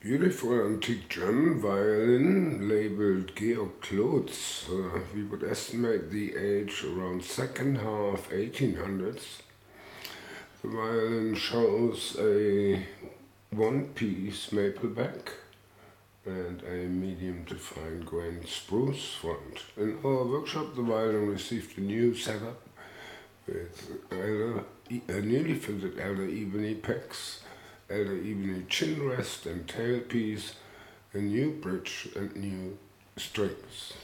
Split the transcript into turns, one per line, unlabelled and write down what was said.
Beautiful antique German violin labeled Georg Klotz. Uh, we would estimate the age around second half 1800s. The violin shows a one-piece maple back and a medium to fine grained spruce front. In our workshop the violin received a new setup with a newly fitted Elder Ebony pegs Elder Ebony chin rest and tailpiece, a new bridge and new strings.